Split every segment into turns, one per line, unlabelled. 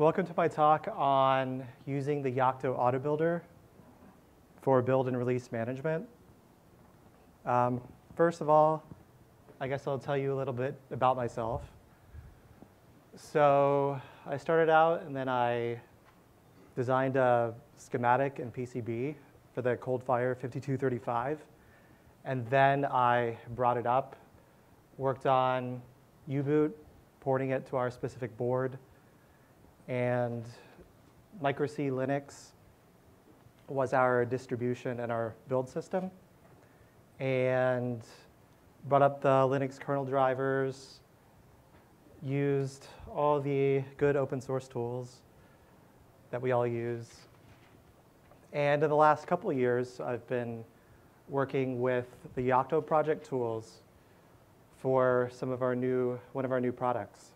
Welcome to my talk on using the Yocto Auto Builder for build and release management. Um, first of all, I guess I'll tell you a little bit about myself. So I started out and then I designed a schematic in PCB for the Coldfire 5235. And then I brought it up, worked on U-boot, porting it to our specific board, and Micro C Linux was our distribution and our build system. And brought up the Linux kernel drivers, used all the good open source tools that we all use. And in the last couple years, I've been working with the Yocto project tools for some of our new, one of our new products.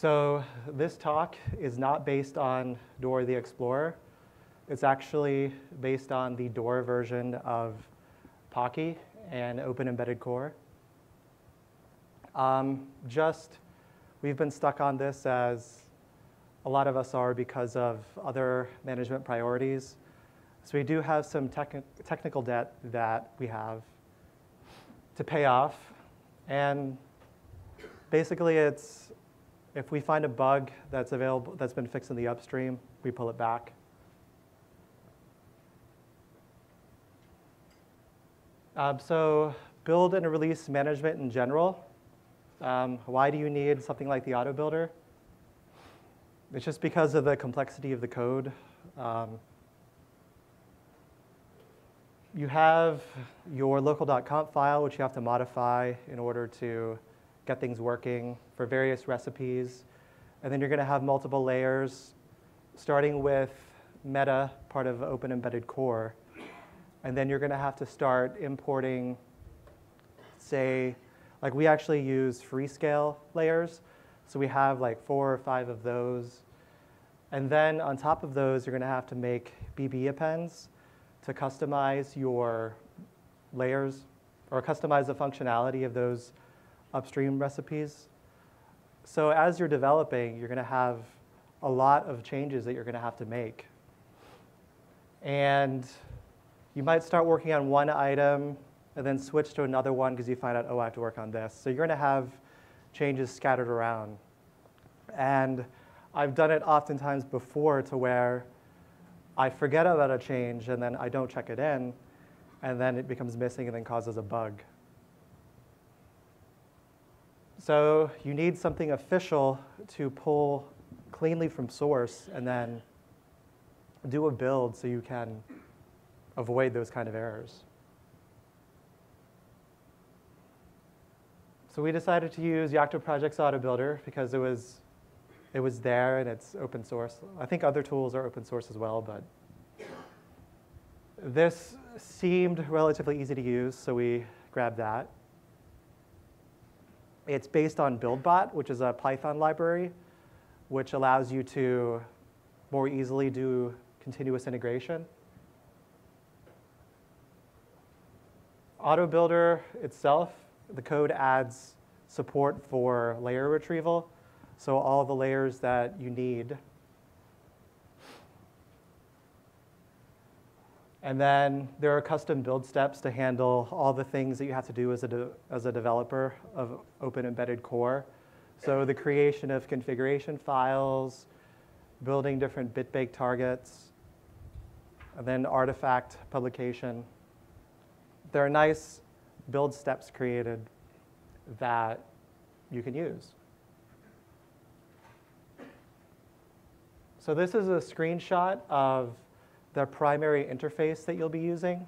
So this talk is not based on Dora the Explorer. It's actually based on the Dora version of Poky and Open Embedded Core. Um, just, we've been stuck on this as a lot of us are because of other management priorities. So we do have some tech technical debt that we have to pay off. And basically it's, if we find a bug that's available, that's been fixed in the upstream, we pull it back. Um, so build and release management in general. Um, why do you need something like the auto builder? It's just because of the complexity of the code. Um, you have your local.conf file, which you have to modify in order to get things working for various recipes. And then you're going to have multiple layers, starting with meta, part of Open Embedded Core. And then you're going to have to start importing, say, like we actually use Freescale layers. So we have like four or five of those. And then on top of those, you're going to have to make BB appends to customize your layers or customize the functionality of those upstream recipes. So as you're developing, you're going to have a lot of changes that you're going to have to make. And you might start working on one item and then switch to another one because you find out, oh, I have to work on this. So you're going to have changes scattered around. And I've done it oftentimes before to where I forget about a change and then I don't check it in, and then it becomes missing and then causes a bug. So you need something official to pull cleanly from source and then do a build so you can avoid those kind of errors. So we decided to use Yocto Project's Auto Builder because it was, it was there and it's open source. I think other tools are open source as well, but this seemed relatively easy to use, so we grabbed that. It's based on BuildBot, which is a Python library, which allows you to more easily do continuous integration. Auto Builder itself the code adds support for layer retrieval. So all the layers that you need. And then there are custom build steps to handle all the things that you have to do as a, as a developer of Open Embedded Core. So the creation of configuration files, building different bit-baked targets, and then artifact publication. There are nice build steps created that you can use. So this is a screenshot of the primary interface that you'll be using.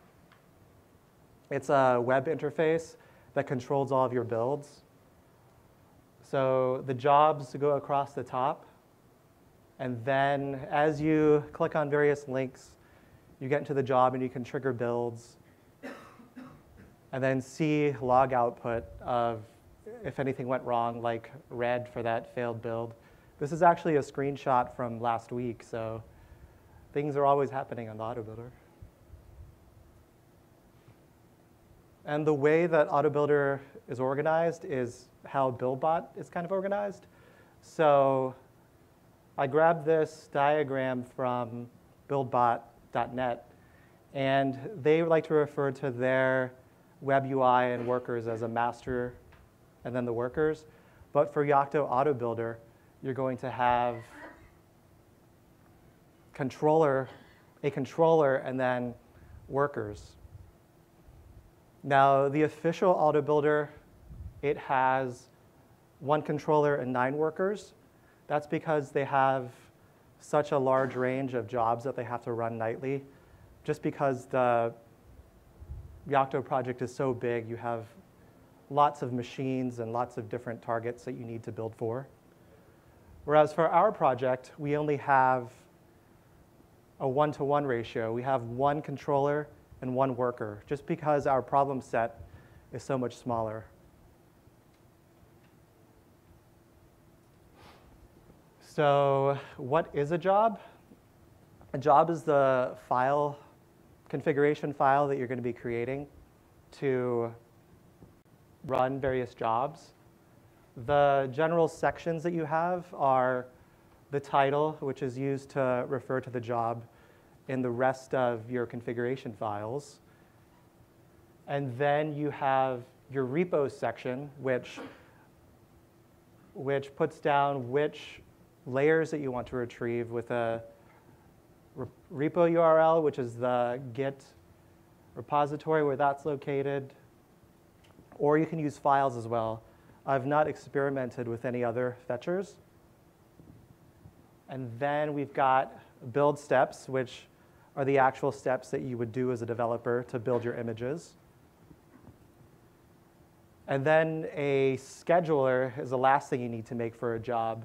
It's a web interface that controls all of your builds. So the jobs go across the top. And then as you click on various links, you get into the job and you can trigger builds and then see log output of if anything went wrong, like red for that failed build. This is actually a screenshot from last week, so things are always happening on the auto builder. And the way that AutoBuilder is organized is how BuildBot is kind of organized. So I grabbed this diagram from buildbot.net, and they like to refer to their web UI and workers as a master and then the workers. But for Yocto AutoBuilder, you're going to have controller, a controller, and then workers. Now, the official Auto Builder, it has one controller and nine workers. That's because they have such a large range of jobs that they have to run nightly. Just because the Yocto project is so big, you have lots of machines and lots of different targets that you need to build for. Whereas for our project, we only have a one-to-one -one ratio. We have one controller and one worker, just because our problem set is so much smaller. So what is a job? A job is the file, configuration file that you're going to be creating to run various jobs. The general sections that you have are the title, which is used to refer to the job in the rest of your configuration files. And then you have your repos section, which, which puts down which layers that you want to retrieve with a repo URL, which is the Git repository where that's located, or you can use files as well. I've not experimented with any other fetchers. And then we've got build steps, which are the actual steps that you would do as a developer to build your images. And then a scheduler is the last thing you need to make for a job.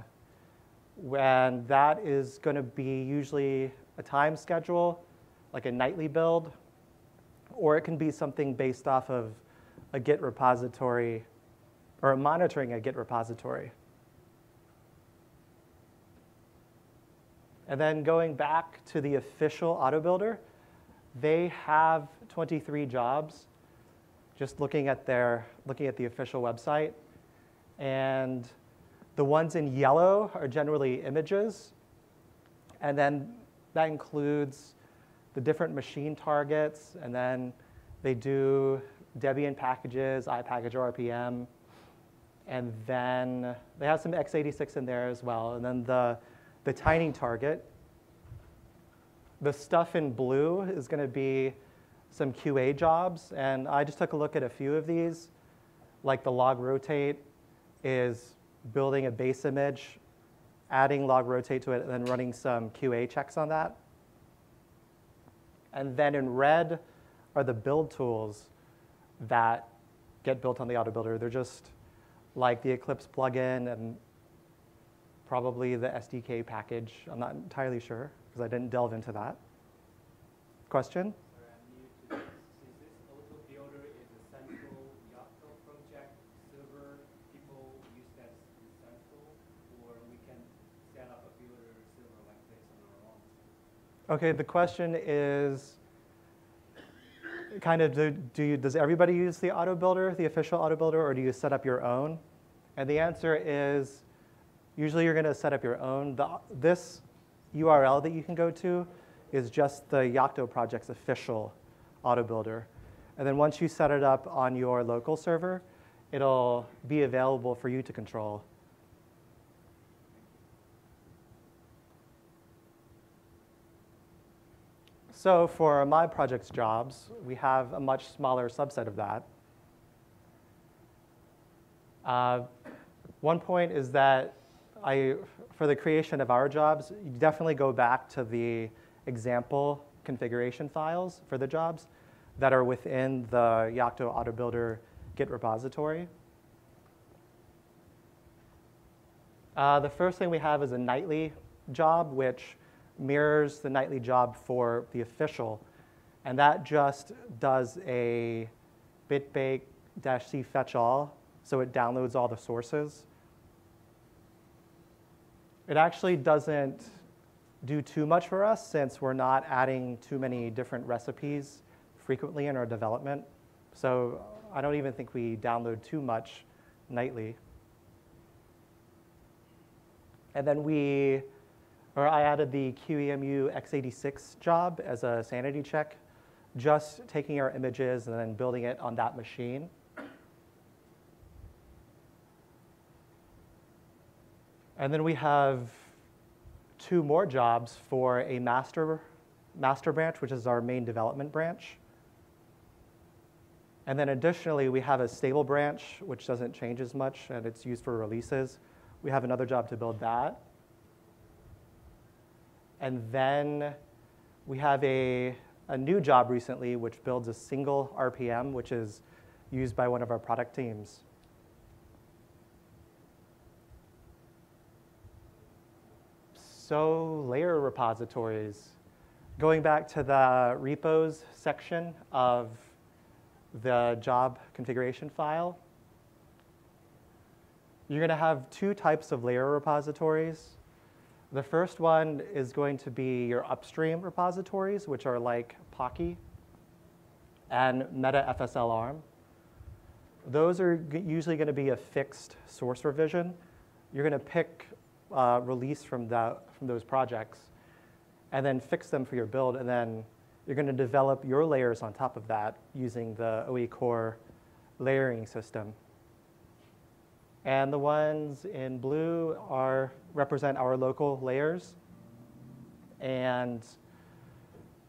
And that is going to be usually a time schedule, like a nightly build, or it can be something based off of a Git repository or monitoring a Git repository. And then going back to the official auto builder, they have 23 jobs, just looking at their looking at the official website. And the ones in yellow are generally images. And then that includes the different machine targets, and then they do Debian packages, iPackage RPM, and then they have some x86 in there as well. And then the, the tiny target, the stuff in blue is going to be some QA jobs. And I just took a look at a few of these, like the log rotate is building a base image, adding log rotate to it, and then running some QA checks on that. And then in red are the build tools that get built on the auto builder. They're just like the Eclipse plugin and probably the SDK package. I'm not entirely sure because I didn't delve into that. Question? Okay, the question is kind of do, do you, does everybody use the auto builder, the official auto builder, or do you set up your own? And the answer is usually you're going to set up your own. The, this URL that you can go to is just the Yocto project's official auto builder. And then once you set it up on your local server, it'll be available for you to control. So for my project's jobs, we have a much smaller subset of that. Uh, one point is that I, for the creation of our jobs, you definitely go back to the example configuration files for the jobs that are within the Yocto Auto Builder Git repository. Uh, the first thing we have is a nightly job, which mirrors the nightly job for the official. And that just does a bitbake-c fetch all, so it downloads all the sources. It actually doesn't do too much for us since we're not adding too many different recipes frequently in our development. So I don't even think we download too much nightly. And then we, or I added the QEMU x86 job as a sanity check, just taking our images and then building it on that machine. And then we have two more jobs for a master, master branch, which is our main development branch. And then additionally, we have a stable branch, which doesn't change as much, and it's used for releases. We have another job to build that. And then we have a, a new job recently, which builds a single RPM, which is used by one of our product teams. So layer repositories. Going back to the repos section of the job configuration file, you're going to have two types of layer repositories. The first one is going to be your upstream repositories, which are like Poky and Meta FSL ARM. Those are usually going to be a fixed source revision. You're going to pick uh, release from, that, those projects and then fix them for your build. And then you're going to develop your layers on top of that using the OE core layering system. And the ones in blue are represent our local layers. And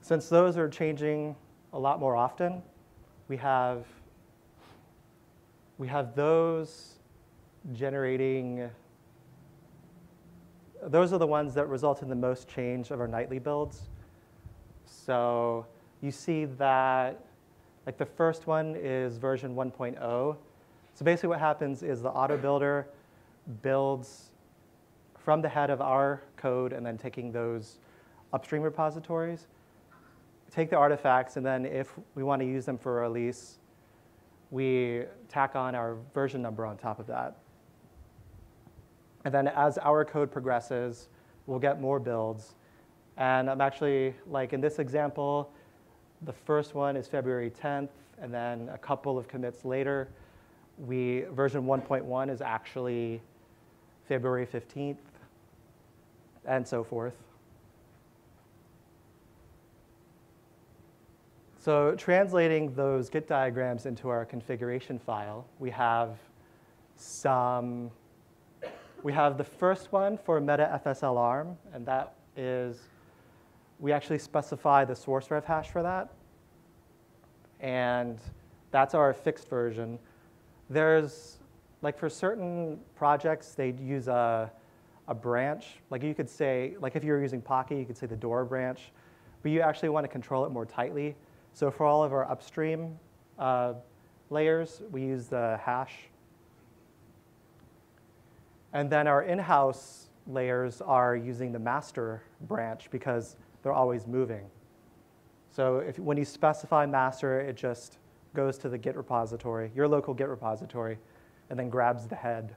since those are changing a lot more often, we have we have those generating those are the ones that result in the most change of our nightly builds. So you see that like the first one is version 1.0. So basically what happens is the auto builder builds from the head of our code and then taking those upstream repositories, take the artifacts, and then if we want to use them for a release, we tack on our version number on top of that. And then as our code progresses, we'll get more builds. And I'm actually, like in this example, the first one is February 10th, and then a couple of commits later, we version 1.1 is actually February 15th, and so forth. So translating those Git diagrams into our configuration file, we have some we have the first one for meta FSL ARM, and that is, we actually specify the source rev hash for that. And that's our fixed version. There's, like for certain projects, they'd use a, a branch. Like you could say, like if you were using Poky, you could say the Dora branch, but you actually want to control it more tightly. So for all of our upstream uh, layers, we use the hash and then our in-house layers are using the master branch because they're always moving. So if, when you specify master, it just goes to the Git repository, your local Git repository, and then grabs the head.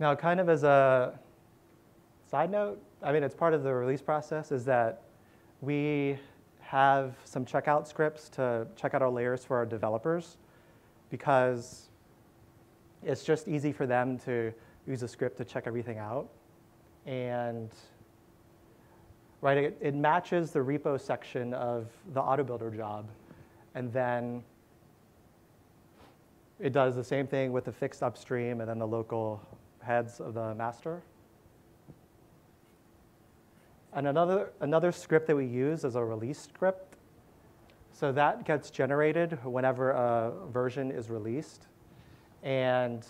Now, kind of as a side note, I mean, it's part of the release process, is that we have some checkout scripts to check out our layers for our developers because it's just easy for them to use a script to check everything out. And right, it, it matches the repo section of the auto builder job. And then it does the same thing with the fixed upstream and then the local heads of the master. And another, another script that we use is a release script. So that gets generated whenever a version is released. And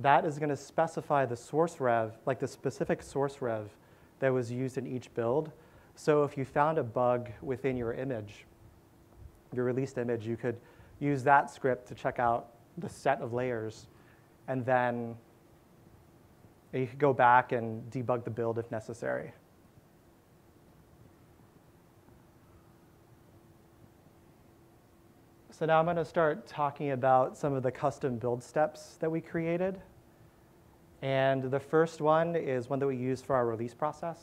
that is going to specify the source rev, like the specific source rev that was used in each build. So if you found a bug within your image, your released image, you could use that script to check out the set of layers. And then you could go back and debug the build if necessary. So now I'm going to start talking about some of the custom build steps that we created. And the first one is one that we use for our release process.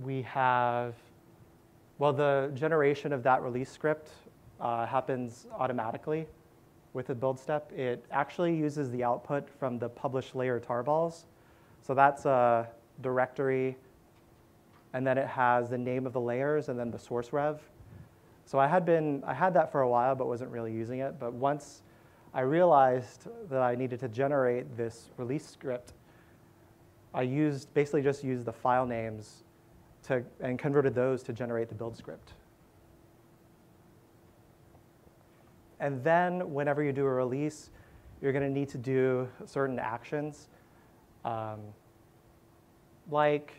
we have, well, the generation of that release script uh, happens automatically with the build step. It actually uses the output from the publish layer tarballs. So that's a directory, and then it has the name of the layers and then the source rev. So I had been, I had that for a while, but wasn't really using it. But once I realized that I needed to generate this release script, I used, basically just used the file names to, and converted those to generate the build script. And then whenever you do a release, you're going to need to do certain actions, um, like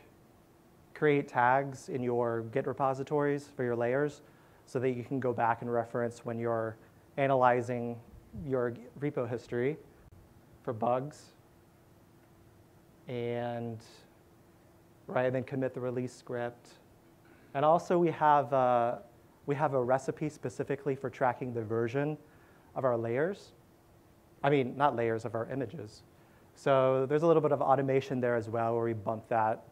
create tags in your Git repositories for your layers so that you can go back and reference when you're analyzing your repo history for bugs. And right, and then commit the release script. And also we have uh, we have a recipe specifically for tracking the version of our layers. I mean, not layers of our images. So there's a little bit of automation there as well where we bump that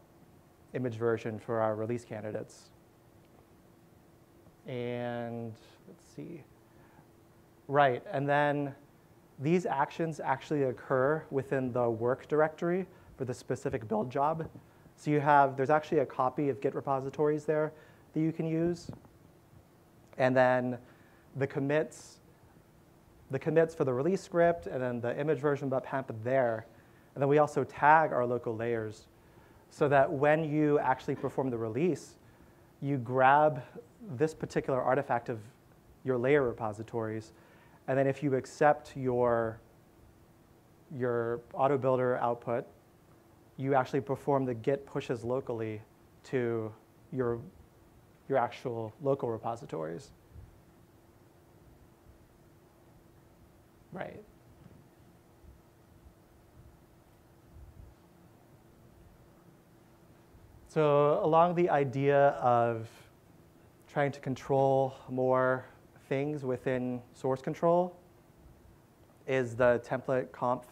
image version for our release candidates. And let's see. Right, and then these actions actually occur within the work directory for the specific build job. So you have, there's actually a copy of Git repositories there that you can use. And then the commits, the commits for the release script, and then the image version happen there. And then we also tag our local layers so that when you actually perform the release, you grab this particular artifact of your layer repositories, and then if you accept your, your auto builder output, you actually perform the git pushes locally to your your actual local repositories. Right. So along the idea of trying to control more things within source control is the template conf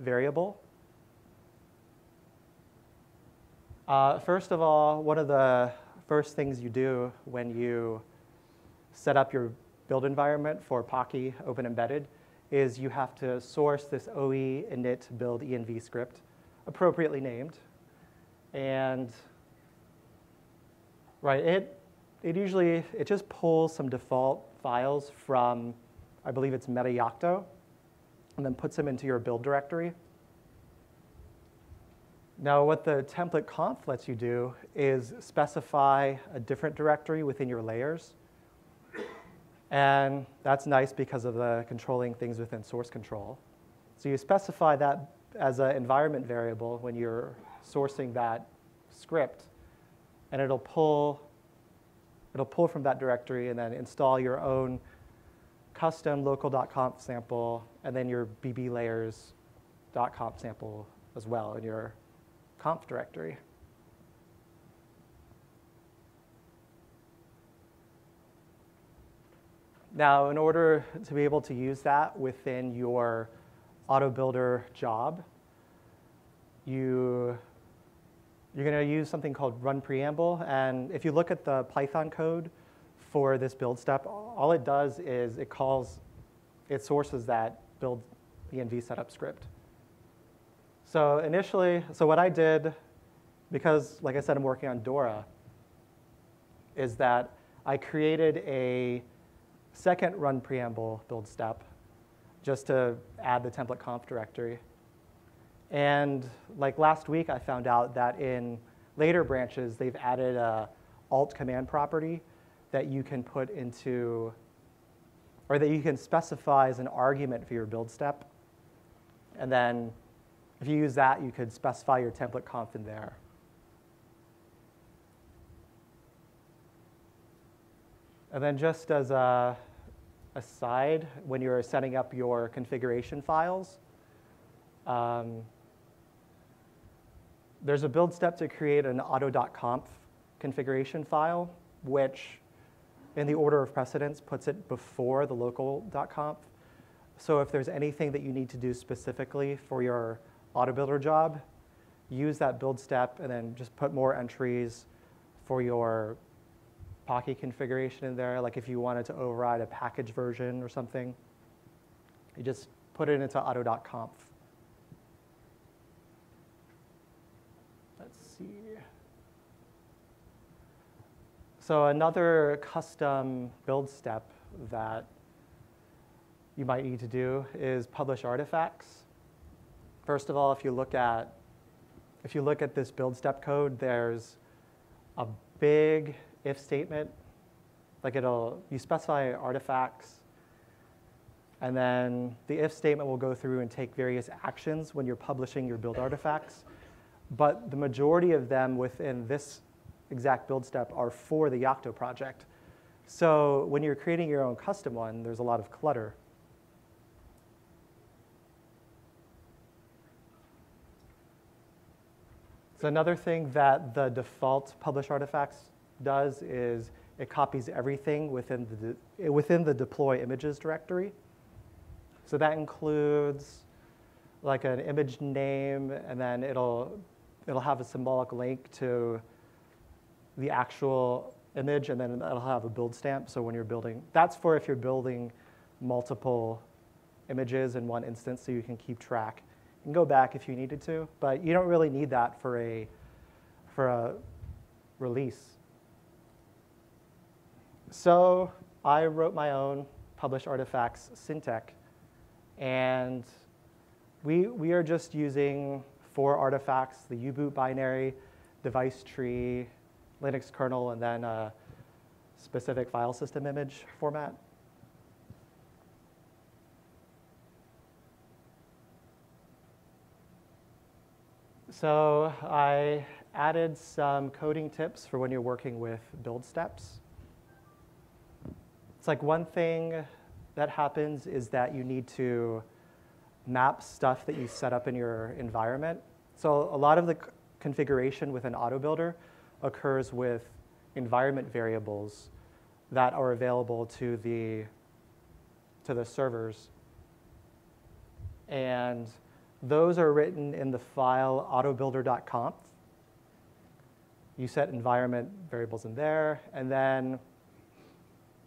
variable. Uh, first of all, one of the first things you do when you set up your build environment for Poky Open Embedded is you have to source this OE init build env script, appropriately named. And right, it, it usually, it just pulls some default files from, I believe it's Meta Yocto, and then puts them into your build directory. Now, what the template conf lets you do is specify a different directory within your layers. And that's nice because of the controlling things within source control. So you specify that as an environment variable when you're sourcing that script, and it'll pull, it'll pull from that directory and then install your own custom local.conf sample and then your bb layers.conf sample as well in your conf directory. Now, in order to be able to use that within your auto builder job, you, you're going to use something called run preamble. And if you look at the Python code for this build step, all it does is it calls, it sources that build env setup script. So initially, so what I did, because like I said, I'm working on Dora, is that I created a second run preamble build step just to add the template conf directory. And like last week, I found out that in later branches, they've added a alt command property that you can put into, or that you can specify as an argument for your build step. And then if you use that, you could specify your template conf in there. And then just as a aside, when you're setting up your configuration files, um, there's a build step to create an auto.conf configuration file, which in the order of precedence puts it before the local.conf. So if there's anything that you need to do specifically for your auto builder job, use that build step and then just put more entries for your Poky configuration in there, like if you wanted to override a package version or something, you just put it into auto.conf. Let's see. So another custom build step that you might need to do is publish artifacts. First of all, if you look at if you look at this build step code, there's a big if statement. Like it'll, you specify artifacts, and then the if statement will go through and take various actions when you're publishing your build artifacts. But the majority of them within this exact build step are for the Yocto project. So when you're creating your own custom one, there's a lot of clutter. So another thing that the default publish artifacts does is it copies everything within the, within the deploy images directory. So that includes like an image name, and then it'll, it'll have a symbolic link to the actual image, and then it'll have a build stamp. So when you're building, that's for if you're building multiple images in one instance so you can keep track and go back if you needed to, but you don't really need that for a, for a release. So I wrote my own publish artifacts syntech, and we, we are just using four artifacts, the U-boot binary, device tree, Linux kernel, and then a specific file system image format. So I added some coding tips for when you're working with build steps. It's like one thing that happens is that you need to map stuff that you set up in your environment. So a lot of the configuration with an auto builder occurs with environment variables that are available to the, to the servers. And those are written in the file autobuilder.conf. You set environment variables in there, and then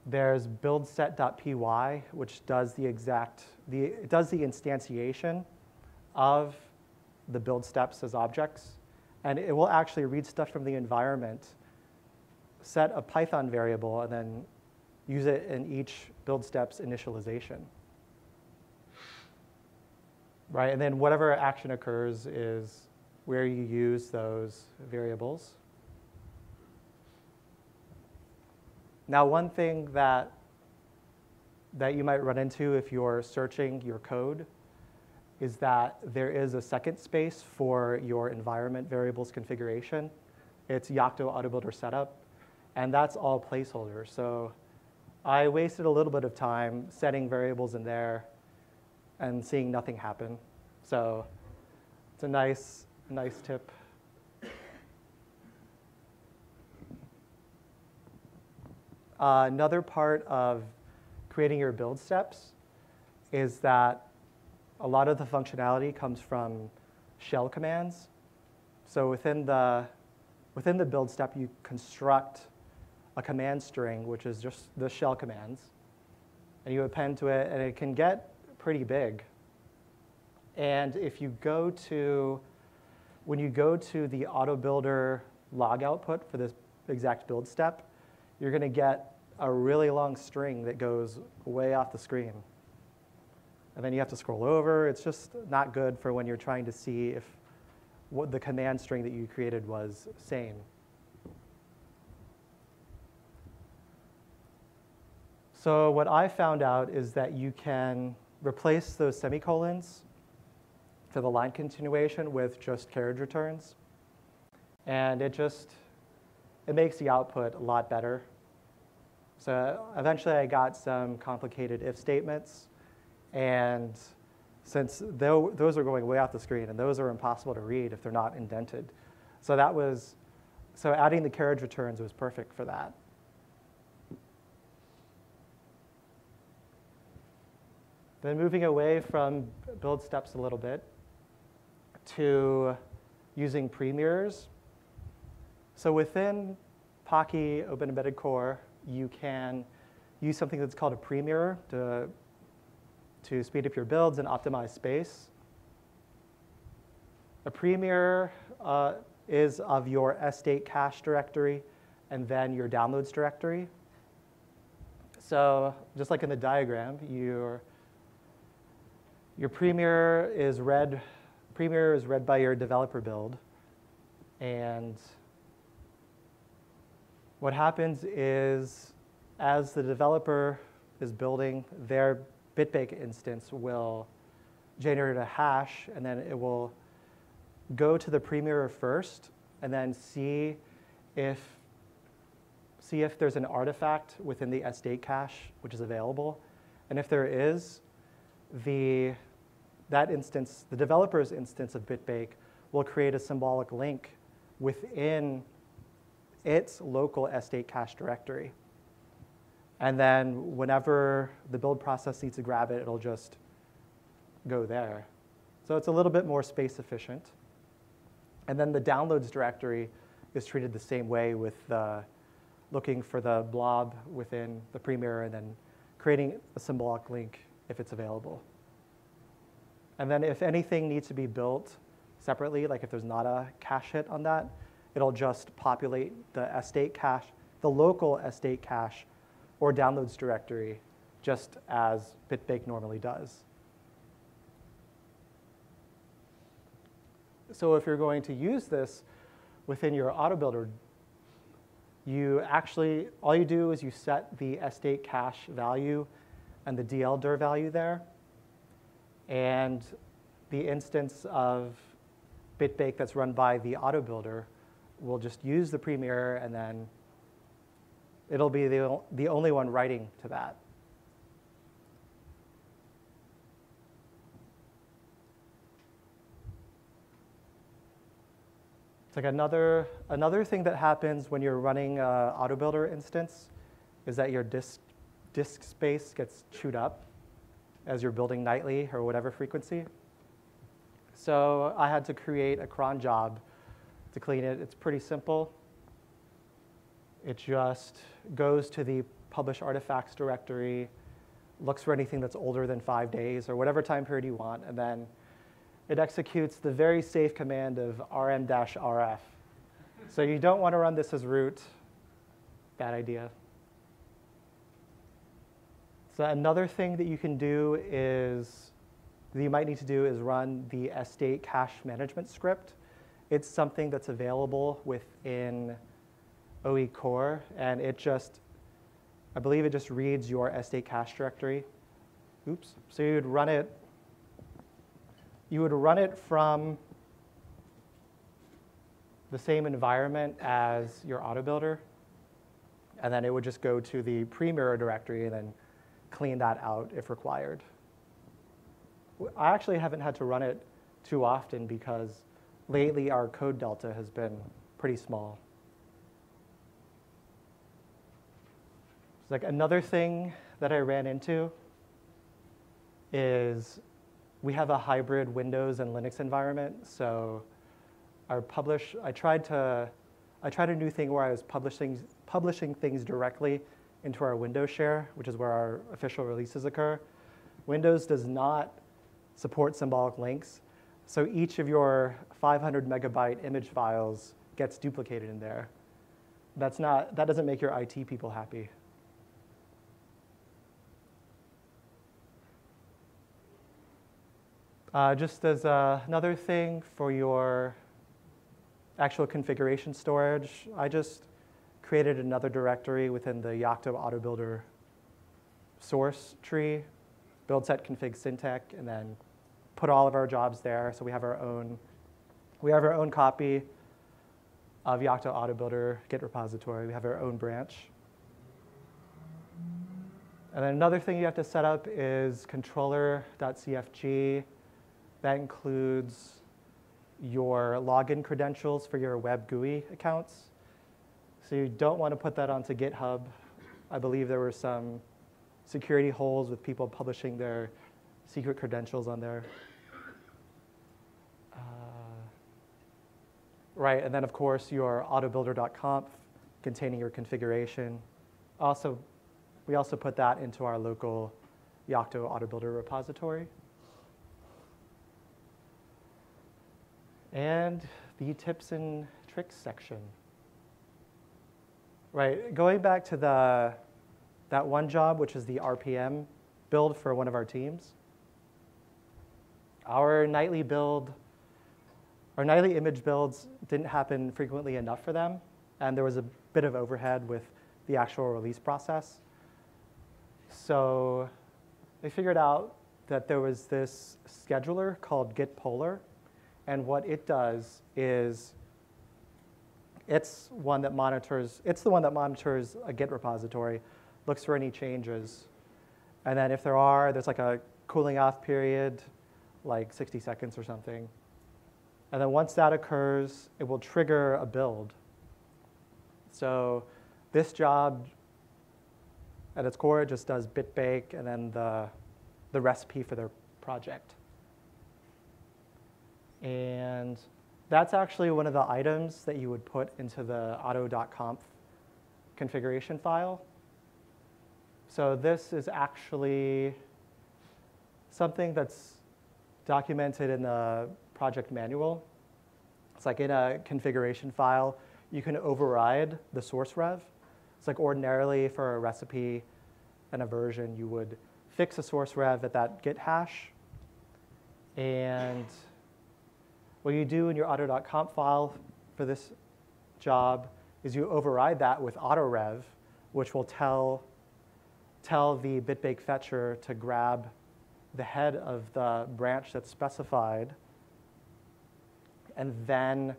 there's buildset.py, which does the exact, the, it does the instantiation of the build steps as objects. And it will actually read stuff from the environment, set a Python variable, and then use it in each build steps initialization right? And then whatever action occurs is where you use those variables. Now, one thing that, that you might run into if you're searching your code is that there is a second space for your environment variables configuration. It's Yocto AutoBuilder setup, and that's all placeholders. So I wasted a little bit of time setting variables in there and seeing nothing happen. So it's a nice, nice tip. Uh, another part of creating your build steps is that a lot of the functionality comes from shell commands. So within the, within the build step, you construct a command string, which is just the shell commands, and you append to it, and it can get pretty big. And if you go to, when you go to the auto builder log output for this exact build step, you're going to get a really long string that goes way off the screen. And then you have to scroll over. It's just not good for when you're trying to see if what the command string that you created was sane. So what I found out is that you can replace those semicolons for the line continuation with just carriage returns. And it just, it makes the output a lot better. So eventually I got some complicated if statements. And since those are going way off the screen and those are impossible to read if they're not indented. So that was, so adding the carriage returns was perfect for that. Then moving away from build steps a little bit to using pre-mirrors. So within Poky Open Embedded Core, you can use something that's called a pre-mirror to, to speed up your builds and optimize space. A pre-mirror uh, is of your state cache directory and then your downloads directory. So just like in the diagram, your, your pre-mirror is read, pre-mirror is read by your developer build. And what happens is as the developer is building, their Bitbake instance will generate a hash, and then it will go to the pre-mirror first, and then see if see if there's an artifact within the state cache which is available, and if there is, the that instance, the developer's instance of Bitbake, will create a symbolic link within its local state cache directory. And then whenever the build process needs to grab it, it'll just go there. So it's a little bit more space efficient. And then the downloads directory is treated the same way with the looking for the blob within the pre-mirror and then creating a symbolic link if it's available. And then if anything needs to be built separately, like if there's not a cache hit on that, it'll just populate the state cache, the local sstate cache or downloads directory just as Bitbake normally does. So if you're going to use this within your autobuilder, you actually, all you do is you set the sstate cache value and the DL value there. And the instance of Bitbake that's run by the autobuilder will just use the pre-mirror and then it'll be the, the only one writing to that. It's like another, another thing that happens when you're running a AutoBuilder instance is that your disk, disk space gets chewed up as you're building nightly or whatever frequency. So I had to create a cron job to clean it. It's pretty simple. It just goes to the publish artifacts directory, looks for anything that's older than five days or whatever time period you want, and then it executes the very safe command of rm-rf. So you don't want to run this as root. Bad idea. So another thing that you can do is, that you might need to do is run the state cache management script. It's something that's available within OE core, and it just, I believe it just reads your state cache directory. Oops. So you'd run it, you would run it from the same environment as your autobuilder, and then it would just go to the pre-mirror directory and then clean that out if required. I actually haven't had to run it too often because lately our code delta has been pretty small. It's like another thing that I ran into is we have a hybrid Windows and Linux environment. So our publish, I tried to, I tried a new thing where I was publishing, publishing things directly into our Windows share, which is where our official releases occur. Windows does not support symbolic links. So each of your 500 megabyte image files gets duplicated in there. That's not, that doesn't make your IT people happy. Uh, just as uh, another thing for your actual configuration storage, I just created another directory within the Yocto AutoBuilder source tree, build set config syntech, and then put all of our jobs there. So we have our own, we have our own copy of Yocto AutoBuilder Git repository. We have our own branch. And then another thing you have to set up is controller.cfg. That includes your login credentials for your web GUI accounts. So you don't want to put that onto GitHub. I believe there were some security holes with people publishing their secret credentials on there. Uh, right, and then of course your autobuilder.conf containing your configuration. Also, we also put that into our local Yocto AutoBuilder repository. And the tips and tricks section. Right, going back to the, that one job, which is the RPM build for one of our teams. Our nightly build, our nightly image builds didn't happen frequently enough for them, and there was a bit of overhead with the actual release process. So they figured out that there was this scheduler called GitPoller, and what it does is it's one that monitors, it's the one that monitors a Git repository, looks for any changes, and then if there are, there's like a cooling off period, like 60 seconds or something. And then once that occurs, it will trigger a build. So this job, at its core, it just does bitbake and then the, the recipe for their project. And that's actually one of the items that you would put into the auto.conf configuration file. So this is actually something that's documented in the project manual. It's like in a configuration file, you can override the source rev. It's like ordinarily for a recipe and a version, you would fix a source rev at that git hash. And what you do in your auto.conf file for this job is you override that with autorev, which will tell, tell the bitbake fetcher to grab the head of the branch that's specified. And then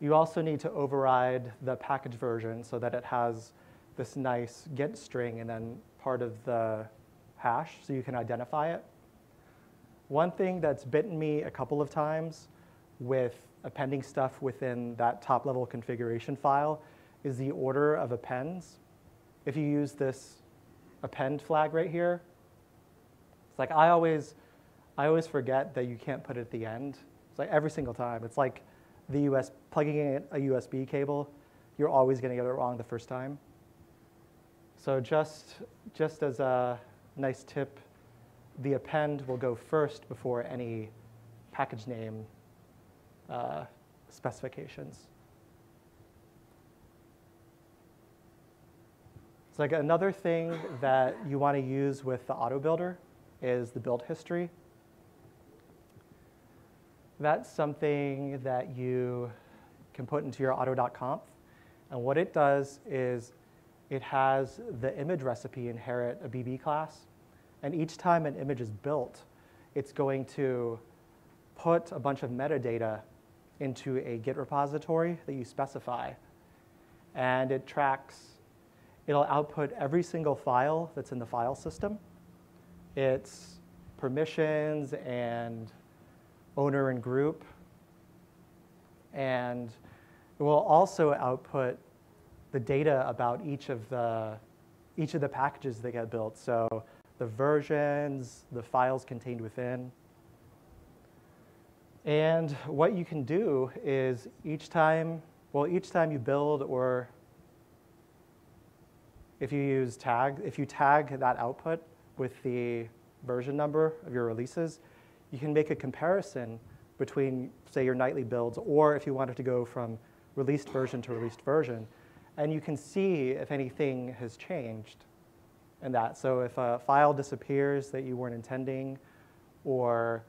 you also need to override the package version so that it has this nice git string and then part of the hash so you can identify it. One thing that's bitten me a couple of times with appending stuff within that top level configuration file is the order of appends. If you use this append flag right here, it's like I always, I always forget that you can't put it at the end. It's like every single time. It's like the US, plugging in a USB cable, you're always gonna get it wrong the first time. So just, just as a nice tip, the append will go first before any package name uh, specifications. It's like another thing that you want to use with the auto builder is the build history. That's something that you can put into your auto.conf. And what it does is it has the image recipe inherit a BB class. And each time an image is built, it's going to put a bunch of metadata into a Git repository that you specify. And it tracks, it'll output every single file that's in the file system. Its permissions and owner and group. And it will also output the data about each of the, each of the packages that get built. So the versions, the files contained within. And what you can do is each time, well, each time you build or if you use tag, if you tag that output with the version number of your releases, you can make a comparison between, say, your nightly builds, or if you wanted to go from released version to released version, and you can see if anything has changed in that. So if a file disappears that you weren't intending, or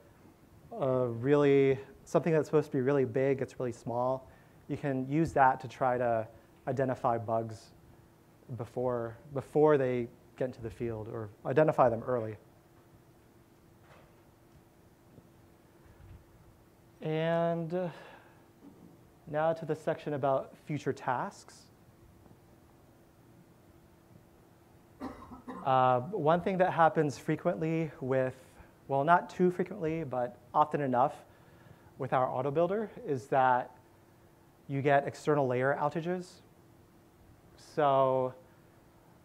really, something that's supposed to be really big, it's really small, you can use that to try to identify bugs before, before they get into the field or identify them early. And uh, now to the section about future tasks. Uh, one thing that happens frequently with well, not too frequently, but often enough with our auto builder is that you get external layer outages. So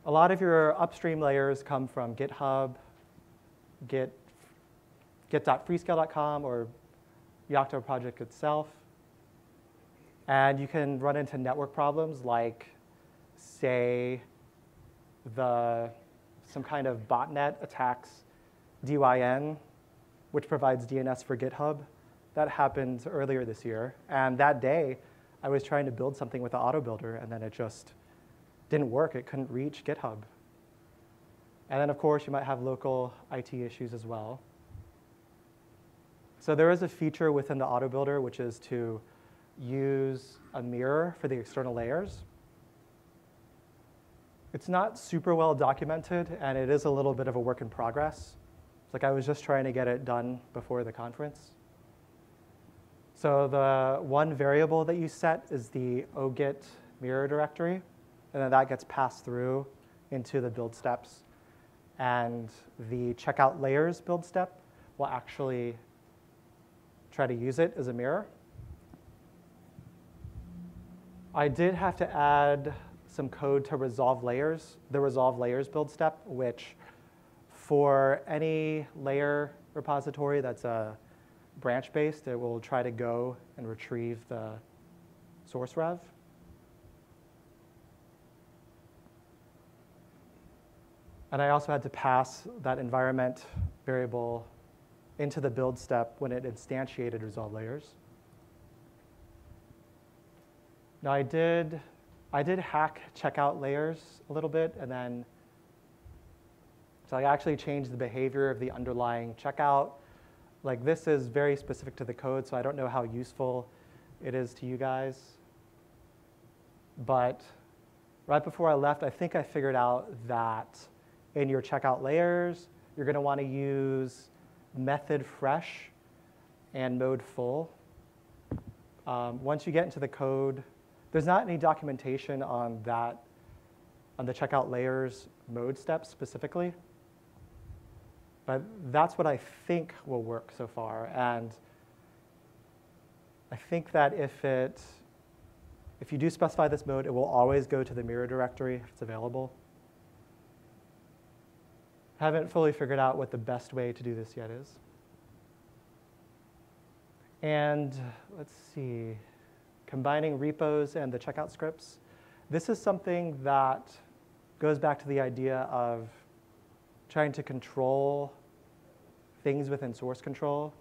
a lot of your upstream layers come from GitHub, Git, git.freescale.com, or Yocto project itself. And you can run into network problems like say the some kind of botnet attacks DYN, which provides DNS for GitHub. That happened earlier this year. And that day, I was trying to build something with the auto builder, and then it just didn't work. It couldn't reach GitHub. And then, of course, you might have local IT issues as well. So there is a feature within the auto builder, which is to use a mirror for the external layers. It's not super well documented, and it is a little bit of a work in progress. It's like I was just trying to get it done before the conference. So the one variable that you set is the OGIT mirror directory, and then that gets passed through into the build steps. And the checkout layers build step will actually try to use it as a mirror. I did have to add some code to resolve layers, the resolve layers build step, which for any layer repository that's a branch based, it will try to go and retrieve the source rev. And I also had to pass that environment variable into the build step when it instantiated resolve layers. Now I did, I did hack checkout layers a little bit, and then so I actually changed the behavior of the underlying checkout. Like this is very specific to the code, so I don't know how useful it is to you guys. But right before I left, I think I figured out that in your checkout layers, you're going to want to use method fresh and mode full. Um, once you get into the code, there's not any documentation on that, on the checkout layers mode steps specifically. But that's what I think will work so far. And I think that if it, if you do specify this mode, it will always go to the mirror directory if it's available haven't fully figured out what the best way to do this yet is. And let's see, combining repos and the checkout scripts. This is something that goes back to the idea of trying to control things within source control.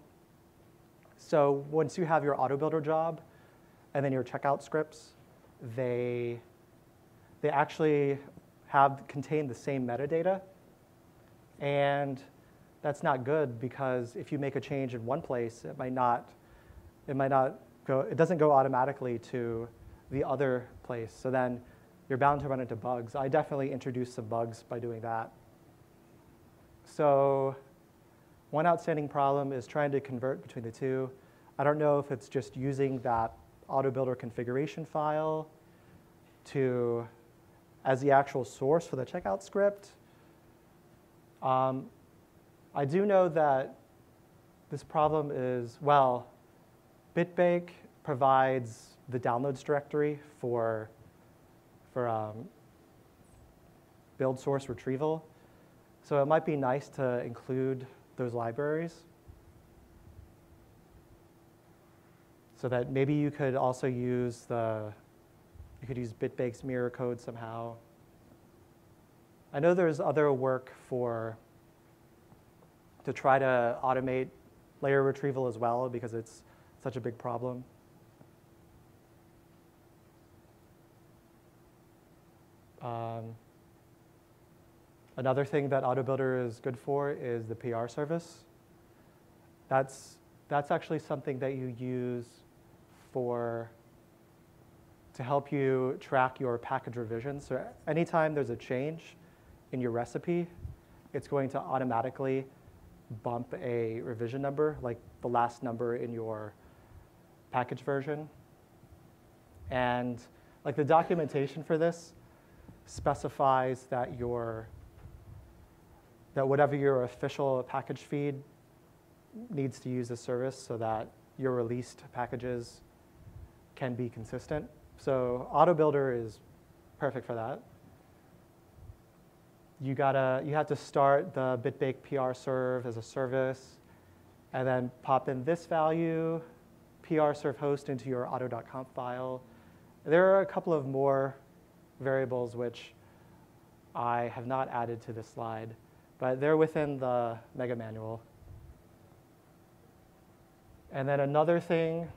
So once you have your auto builder job and then your checkout scripts, they, they actually have contain the same metadata and that's not good because if you make a change in one place, it might not, it might not go, it doesn't go automatically to the other place. So then you're bound to run into bugs. I definitely introduced some bugs by doing that. So one outstanding problem is trying to convert between the two. I don't know if it's just using that auto builder configuration file to as the actual source for the checkout script um, I do know that this problem is, well, Bitbake provides the downloads directory for, for um, build source retrieval. So it might be nice to include those libraries so that maybe you could also use the, you could use Bitbake's mirror code somehow. I know there's other work for to try to automate layer retrieval as well because it's such a big problem. Um, another thing that AutoBuilder is good for is the PR service. That's, that's actually something that you use for to help you track your package revisions. So anytime there's a change, in your recipe, it's going to automatically bump a revision number, like the last number in your package version. And like the documentation for this specifies that your that whatever your official package feed needs to use a service so that your released packages can be consistent. So AutoBuilder is perfect for that you gotta you have to start the Bitbake PR serve as a service, and then pop in this value, PR serve host into your auto.conf file. There are a couple of more variables which I have not added to this slide, but they're within the mega manual. And then another thing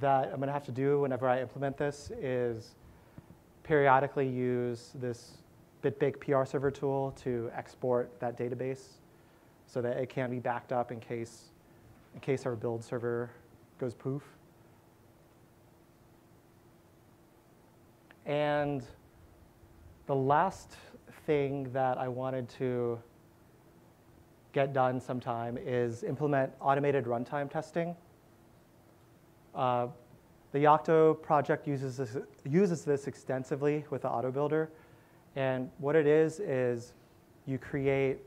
that I'm going to have to do whenever I implement this is periodically use this BitBake PR server tool to export that database so that it can be backed up in case, in case our build server goes poof. And the last thing that I wanted to get done sometime is implement automated runtime testing. Uh, the Yocto project uses this, uses this extensively with the auto builder. And what it is, is you create,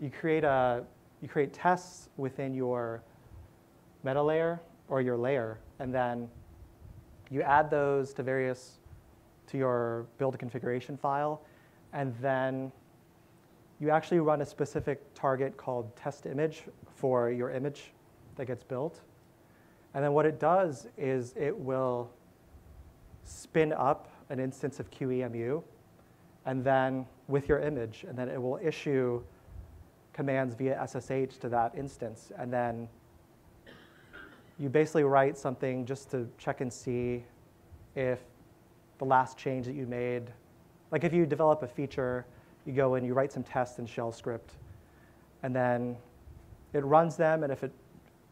you create, a, you create tests within your meta layer or your layer, and then you add those to various, to your build configuration file, and then you actually run a specific target called test image for your image that gets built. And then what it does is it will spin up an instance of QEMU and then with your image, and then it will issue commands via SSH to that instance. And then you basically write something just to check and see if the last change that you made, like if you develop a feature, you go and you write some tests in shell script, and then it runs them, and if it,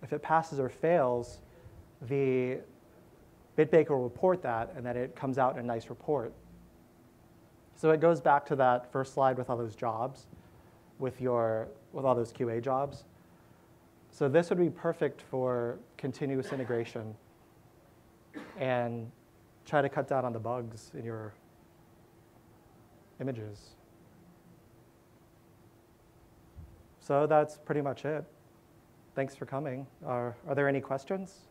if it passes or fails, the BitBake will report that, and then it comes out in a nice report. So it goes back to that first slide with all those jobs, with, your, with all those QA jobs. So this would be perfect for continuous integration and try to cut down on the bugs in your images. So that's pretty much it. Thanks for coming. Are, are there any questions?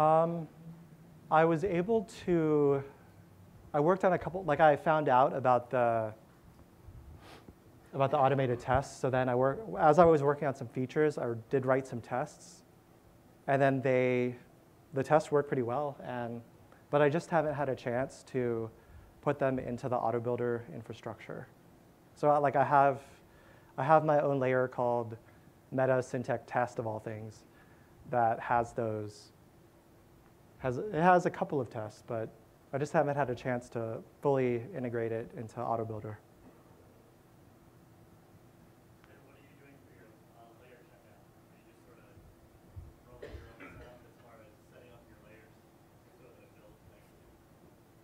Um, I was able to, I worked on a couple, like I found out about the, about the automated tests. So then I work, as I was working on some features, I did write some tests. And then they, the tests worked pretty well. And, but I just haven't had a chance to put them into the auto builder infrastructure. So like I have, I have my own layer called meta syntech test of all things that has those has, it has a couple of tests, but I just haven't had a chance to fully integrate it into AutoBuilder.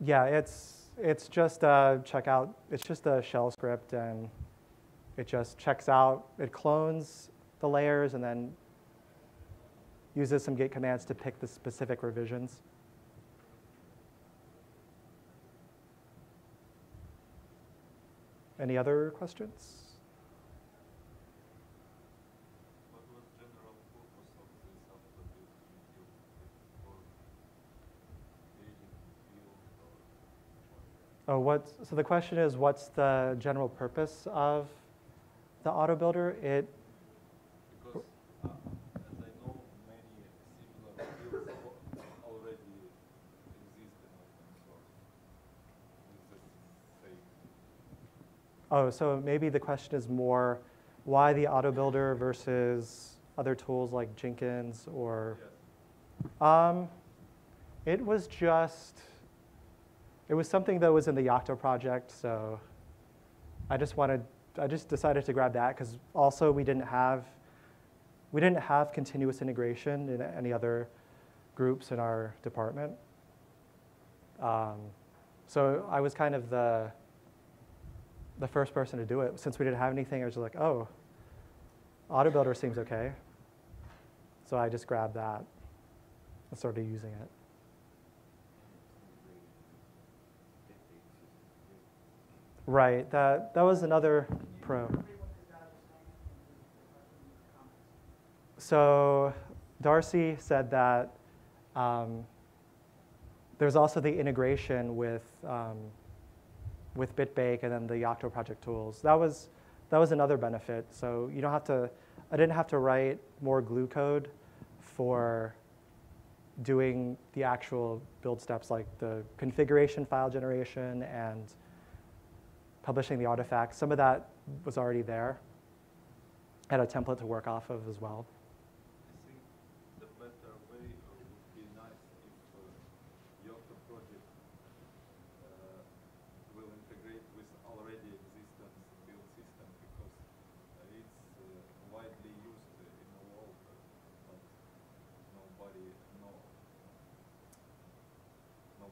Yeah, it's it's just a checkout. It's just a shell script, and it just checks out. It clones the layers and then uses some git commands to pick the specific revisions. Any other questions? Oh, what, so the question is, what's the general purpose of the auto builder? It Oh, so maybe the question is more why the auto builder versus other tools like Jenkins or. Um, it was just, it was something that was in the Yocto project, so I just wanted, I just decided to grab that because also we didn't have, we didn't have continuous integration in any other groups in our department. Um, so I was kind of the, the first person to do it. Since we didn't have anything, I was like, oh, AutoBuilder seems okay. So I just grabbed that and started using it. Right, that, that was another pro. So Darcy said that um, there's also the integration with um, with BitBake and then the Yocto project tools. That was, that was another benefit. So you don't have to, I didn't have to write more glue code for doing the actual build steps like the configuration file generation and publishing the artifacts. Some of that was already there. I had a template to work off of as well.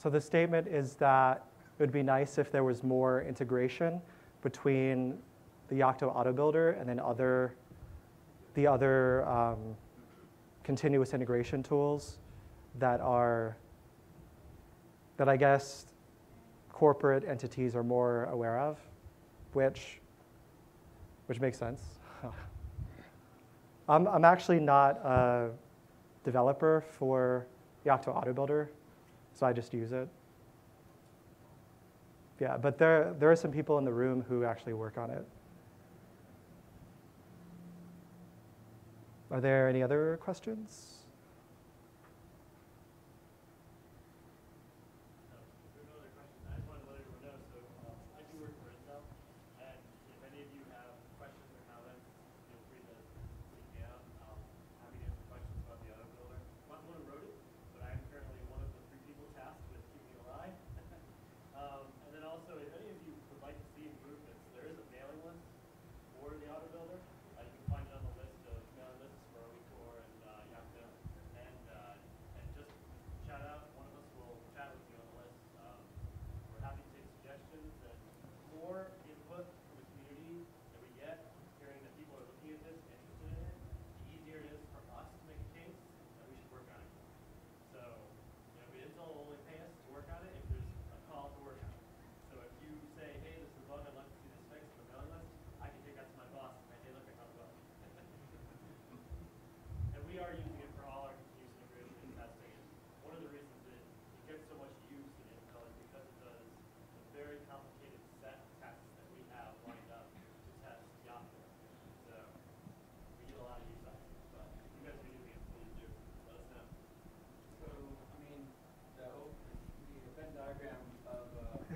so the statement is that it would be nice if there was more integration between the Yocto Auto Builder and then other, the other um, continuous integration tools that are, that I guess corporate entities are more aware of, which, which makes sense. I'm, I'm actually not a developer for Yocto Auto Builder, so I just use it. Yeah, but there, there are some people in the room who actually work on it. Are there any other questions?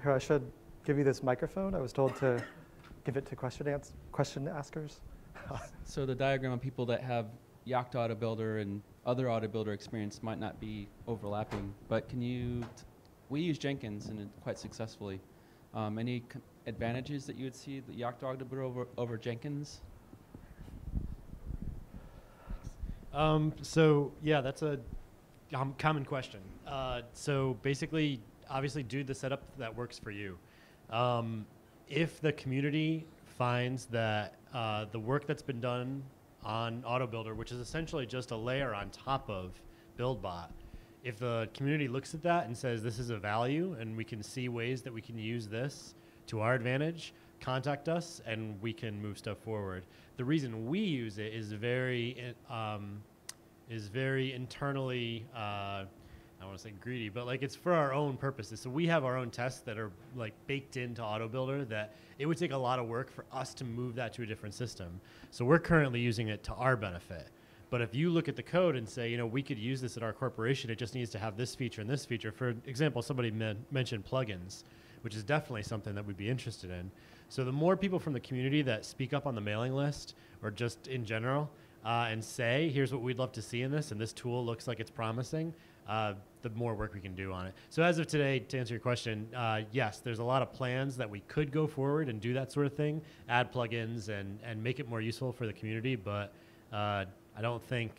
Here, I should give you this microphone. I was told to give it to question, ans- question askers.
so the diagram of people that have Yocto Auto Builder and other Auto Builder experience might not be overlapping, but can you, t- we use Jenkins and it quite successfully. Um, any c- advantages that you would see the Yocto Auto Builder over, over Jenkins?
Um, so yeah, that's a um, common question. Uh, so basically, obviously do the setup that works for you. Um, if the community finds that uh, the work that's been done on AutoBuilder, which is essentially just a layer on top of BuildBot, if the community looks at that and says this is a value and we can see ways that we can use this to our advantage, contact us and we can move stuff forward. The reason we use it is very um, is very internally uh, I want to say greedy, but like it's for our own purposes. So we have our own tests that are like baked into AutoBuilder that it would take a lot of work for us to move that to a different system. So we're currently using it to our benefit. But if you look at the code and say, you know, we could use this at our corporation, it just needs to have this feature and this feature. For example, somebody men- mentioned plugins, which is definitely something that we'd be interested in. So the more people from the community that speak up on the mailing list or just in general uh, and say, here's what we'd love to see in this, and this tool looks like it's promising, uh, the more work we can do on it. So as of today, to answer your question, uh, yes, there's a lot of plans that we could go forward and do that sort of thing, add plugins and and make it more useful for the community. But uh, I don't think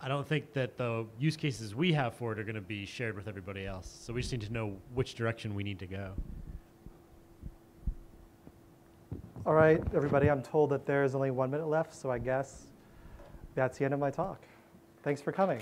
I don't think that the use cases we have for it are going to be shared with everybody else. So we just need to know which direction we need to go.
All right, everybody, I'm told that there's only one minute left, so I guess that's the end of my talk. Thanks for coming.